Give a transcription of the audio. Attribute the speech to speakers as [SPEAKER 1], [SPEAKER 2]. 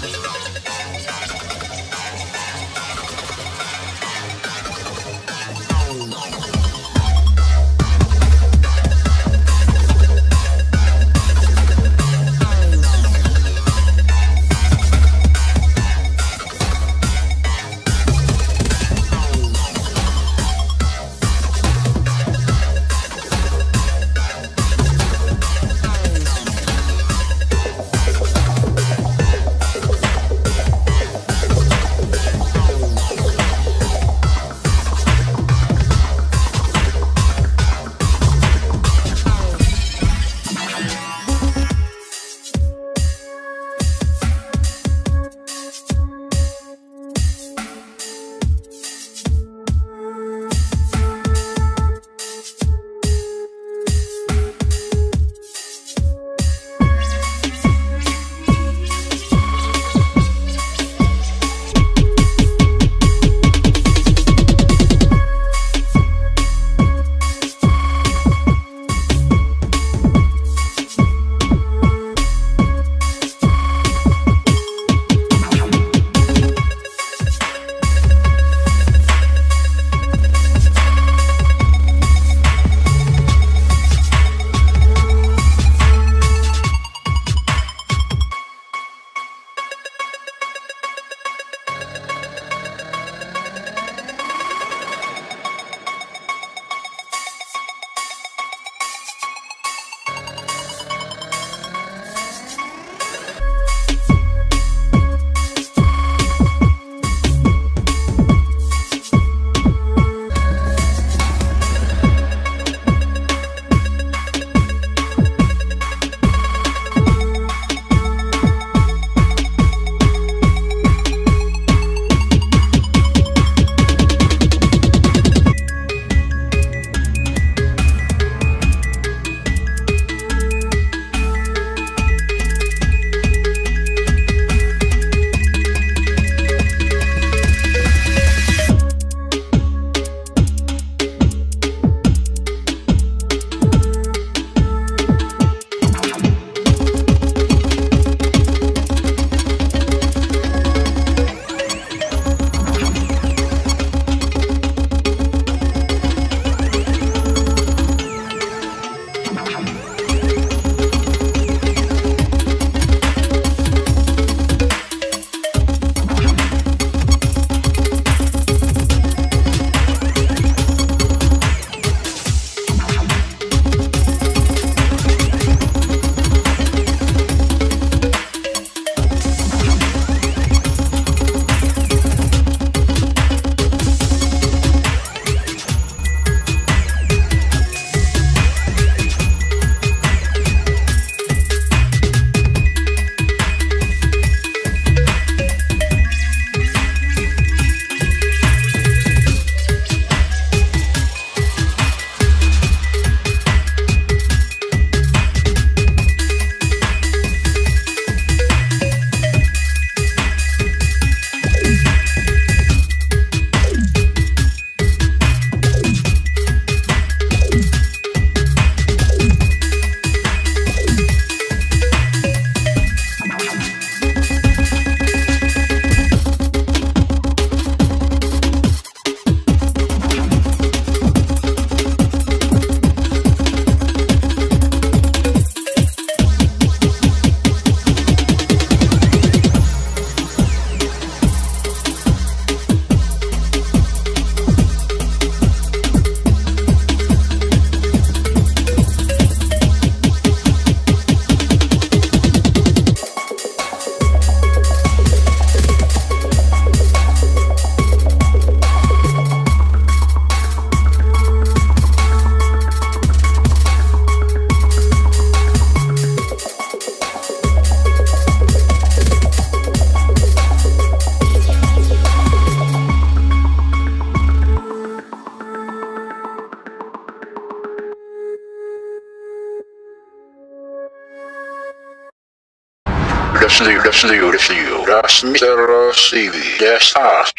[SPEAKER 1] Let's go. You, that's you. That's Mr. Stevie. That's us.